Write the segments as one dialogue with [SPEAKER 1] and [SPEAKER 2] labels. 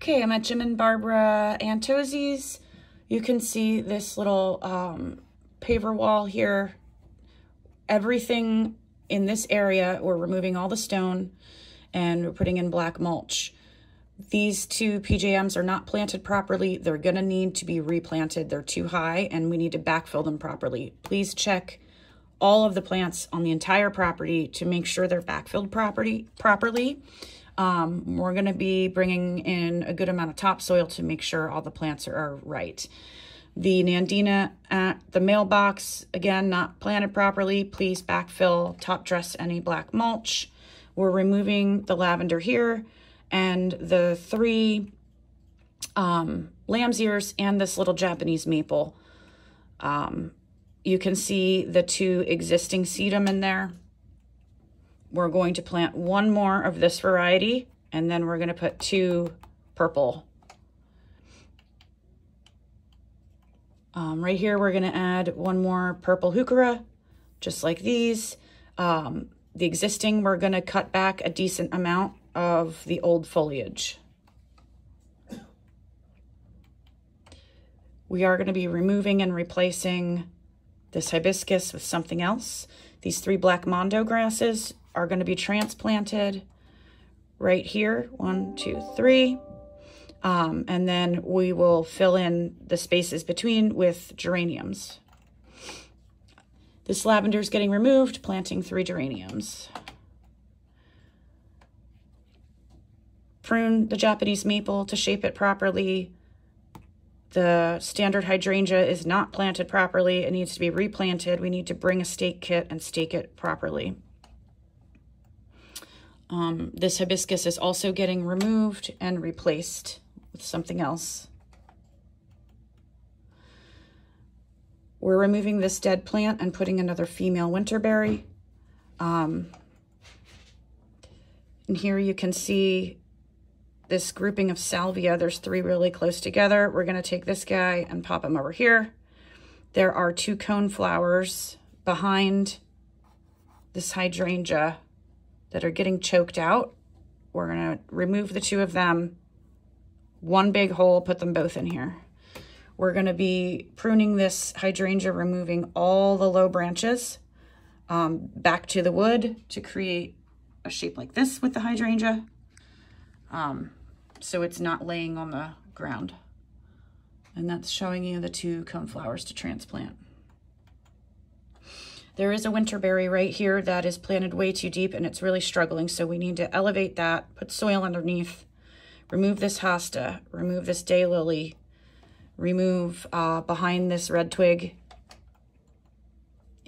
[SPEAKER 1] Okay, I'm at Jim and Barbara Antosy's. You can see this little um, paver wall here. Everything in this area, we're removing all the stone and we're putting in black mulch. These two PJMs are not planted properly. They're gonna need to be replanted. They're too high and we need to backfill them properly. Please check all of the plants on the entire property to make sure they're backfilled property, properly. Um, we're going to be bringing in a good amount of topsoil to make sure all the plants are, are right. The Nandina at the mailbox, again, not planted properly. Please backfill, top dress any black mulch. We're removing the lavender here and the three um, lamb's ears and this little Japanese maple. Um, you can see the two existing sedum in there. We're going to plant one more of this variety, and then we're going to put two purple. Um, right here, we're going to add one more purple heuchera, just like these. Um, the existing, we're going to cut back a decent amount of the old foliage. We are going to be removing and replacing this hibiscus with something else. These three black mondo grasses are going to be transplanted right here. One, two, three. Um, and then we will fill in the spaces between with geraniums. This lavender is getting removed, planting three geraniums. Prune the Japanese maple to shape it properly. The standard hydrangea is not planted properly. It needs to be replanted. We need to bring a stake kit and stake it properly. Um, this hibiscus is also getting removed and replaced with something else. We're removing this dead plant and putting another female winterberry. Um, and here you can see this grouping of salvia. There's three really close together. We're going to take this guy and pop him over here. There are two cone flowers behind this hydrangea that are getting choked out. We're going to remove the two of them, one big hole, put them both in here. We're going to be pruning this hydrangea, removing all the low branches um, back to the wood to create a shape like this with the hydrangea. Um, so it's not laying on the ground. And that's showing you the two cone flowers to transplant. There is a winterberry right here that is planted way too deep and it's really struggling. So we need to elevate that, put soil underneath, remove this hosta, remove this daylily, remove uh, behind this red twig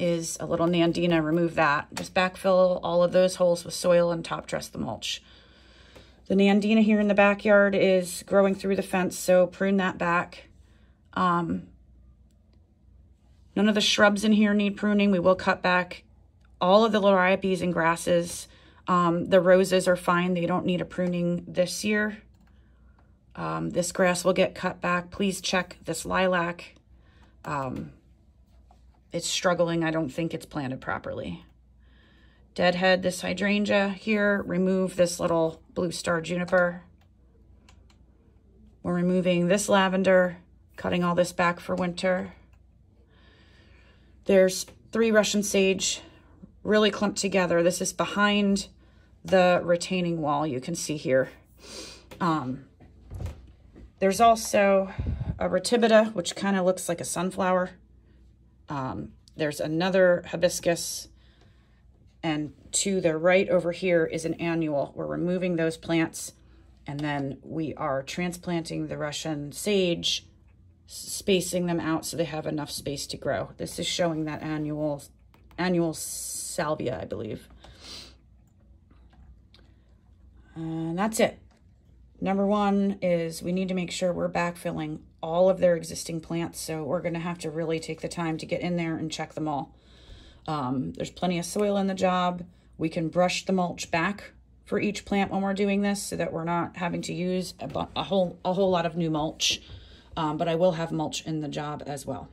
[SPEAKER 1] is a little Nandina, remove that. Just backfill all of those holes with soil and top dress the mulch. The Nandina here in the backyard is growing through the fence, so prune that back. Um, None of the shrubs in here need pruning. We will cut back all of the liriopes and grasses. Um, the roses are fine. They don't need a pruning this year. Um, this grass will get cut back. Please check this lilac. Um, it's struggling. I don't think it's planted properly. Deadhead this hydrangea here. Remove this little blue star juniper. We're removing this lavender, cutting all this back for winter. There's three Russian sage really clumped together. This is behind the retaining wall you can see here. Um, there's also a ratibida, which kind of looks like a sunflower. Um, there's another hibiscus, and to the right over here is an annual. We're removing those plants, and then we are transplanting the Russian sage spacing them out so they have enough space to grow. This is showing that annual annual salvia, I believe. And that's it. Number one is we need to make sure we're backfilling all of their existing plants. So we're going to have to really take the time to get in there and check them all. Um, there's plenty of soil in the job. We can brush the mulch back for each plant when we're doing this so that we're not having to use a, a whole, a whole lot of new mulch um, but I will have mulch in the job as well.